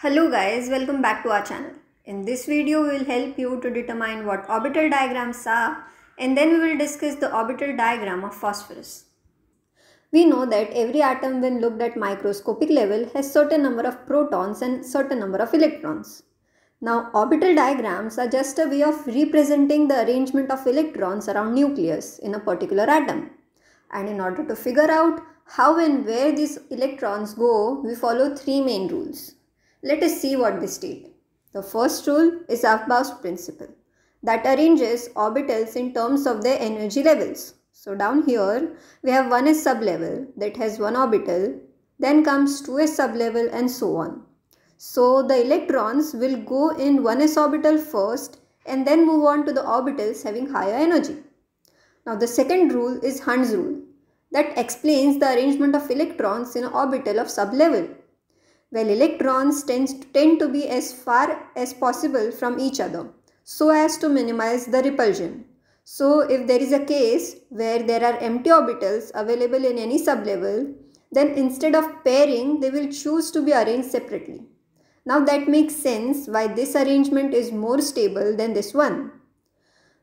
Hello guys, welcome back to our channel. In this video, we will help you to determine what orbital diagrams are and then we will discuss the orbital diagram of phosphorus. We know that every atom when looked at microscopic level has certain number of protons and certain number of electrons. Now orbital diagrams are just a way of representing the arrangement of electrons around nucleus in a particular atom. And in order to figure out how and where these electrons go, we follow three main rules. Let us see what they state. The first rule is Aufbau's principle that arranges orbitals in terms of their energy levels. So down here we have 1s sublevel that has one orbital, then comes 2s sublevel and so on. So the electrons will go in 1s orbital first and then move on to the orbitals having higher energy. Now the second rule is Hund's rule that explains the arrangement of electrons in an orbital of sublevel. Well, electrons tend to, tend to be as far as possible from each other so as to minimize the repulsion. So, if there is a case where there are empty orbitals available in any sublevel, then instead of pairing, they will choose to be arranged separately. Now that makes sense why this arrangement is more stable than this one.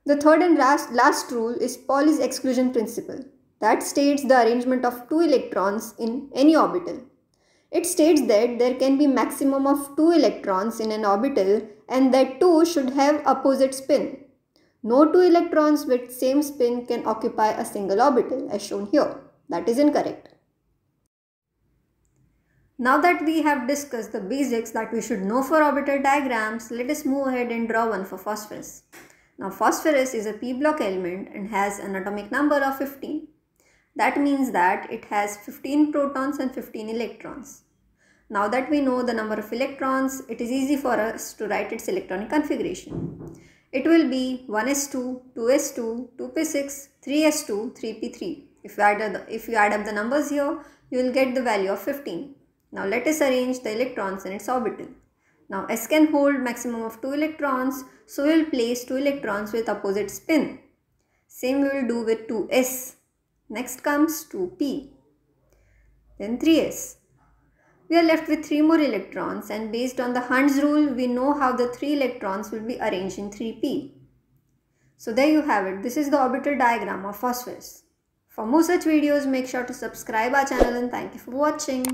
The third and last, last rule is Pauli's exclusion principle that states the arrangement of two electrons in any orbital. It states that there can be maximum of two electrons in an orbital and that two should have opposite spin. No two electrons with same spin can occupy a single orbital as shown here. That is incorrect. Now that we have discussed the basics that we should know for orbital diagrams, let us move ahead and draw one for phosphorus. Now phosphorus is a p block element and has an atomic number of 15. That means that it has 15 protons and 15 electrons. Now that we know the number of electrons, it is easy for us to write its electronic configuration. It will be 1s2, 2s2, 2p6, 3s2, 3p3. If you, add the, if you add up the numbers here, you will get the value of 15. Now let us arrange the electrons in its orbital. Now s can hold maximum of 2 electrons, so we will place 2 electrons with opposite spin. Same we will do with 2s. Next comes 2p, then 3s. We are left with 3 more electrons and based on the Hund's rule, we know how the 3 electrons will be arranged in 3p. So there you have it. This is the orbital diagram of phosphorus. For more such videos, make sure to subscribe our channel and thank you for watching.